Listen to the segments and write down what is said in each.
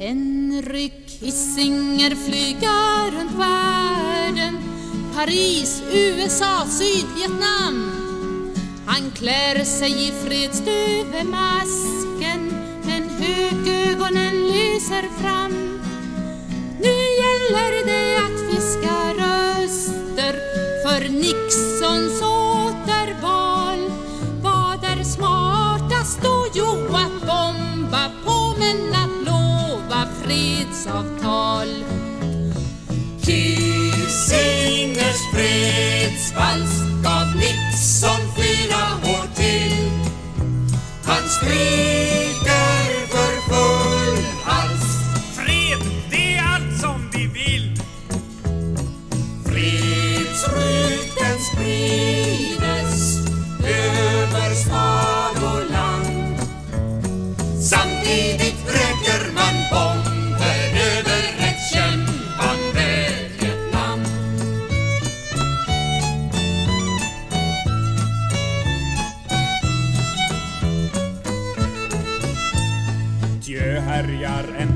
Henry Kissinger flyger runt världen. Paris, USA, Sydvietnam. Han klär sig i fredsduvemasken Men högögonen lyser fram. Nu gäller det att fiska röster för Nixon fredsavtal Kissingers fredsvals gav Nixon fyra år till. Han skriker för full hals. Fred, det är allt som vi vill. Fredsrykten sprides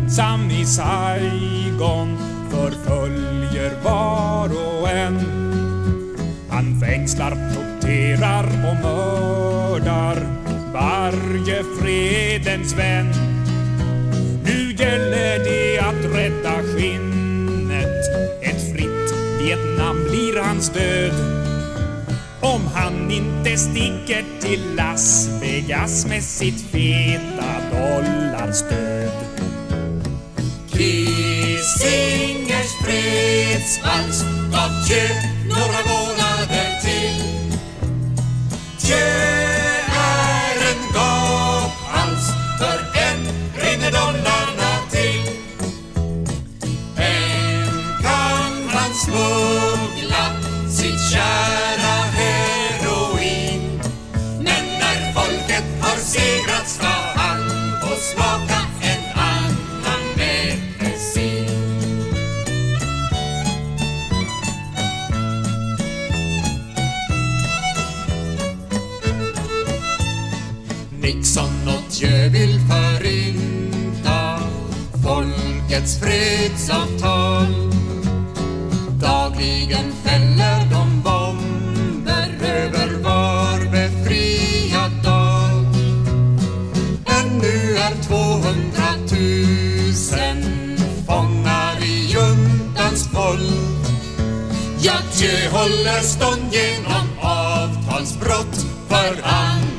ensam i Saigon Förföljer var och en. Han fängslar, torterar och mördar Varje fredens vän. Nu gäller det att rädda skinnet. Ett fritt Vietnam blir hans död. Om han inte sticker till Las Vegas med sitt feta dollarstöd. Kissingers fredsvals gav Thieu Nixon och Thieu vill förinta folkets fredsavtal. Dagligen fäller de bomber över var befriad dag. Ännu är 200 000 fångar i juntans våld. Ja, Thieu håller stånd genom avtalsbrott för andra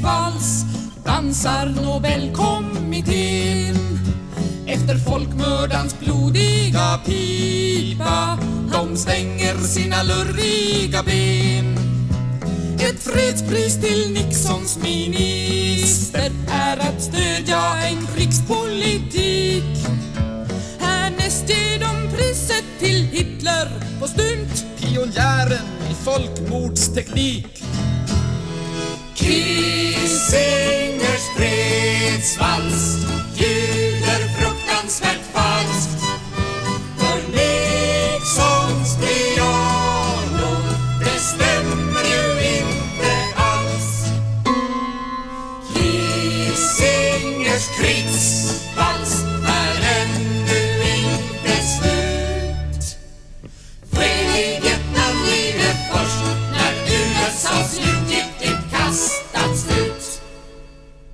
fredsvals dansar Nobelkommittén. Efter folkmördarns blodiga pipa de svänger sina lurviga ben. Ett fredspris till Nixons minister är att stödja en krigspolitik. Härnäst ger de priset till Hitler på stunt. Pionjären i folkmordsteknik. Kissingers fredsvals